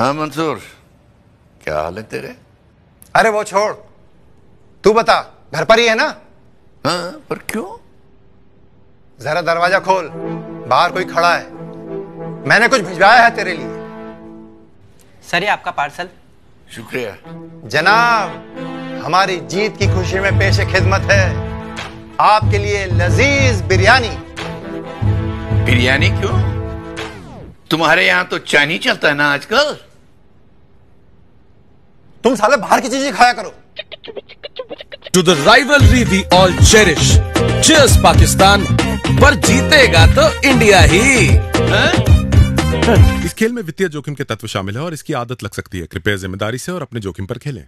हाँ मंसूर। क्या हाल है तेरे? अरे वो छोड़। तू बता घर पर ही है ना? हाँ पर क्यों? जरा दरवाज़ा खोल बाहर कोई खड़ा है। मैंने कुछ भिजवाया है तेरे लिए। सर ये आपका पार्सल। शुक्रिया। जनाब हमारी जीत की खुशी में पेश खिदमत है। आपके लिए लजीज बिरयानी। बिरयानी क्यों? तुम्हारे यहाँ तो चाइनी चलता है ना आजकल? तुम साले बाहर की चीज़ें खाया करो। To the rivalry we all cherish chase Pakistan. पर जीतेगा तो इंडिया ही। इस खेल में वित्तीय जोखिम के तत्व शामिल है और इसकी आदत लग सकती है। कृपया ज़िम्मेदारी से और अपने जोखिम पर खेलें।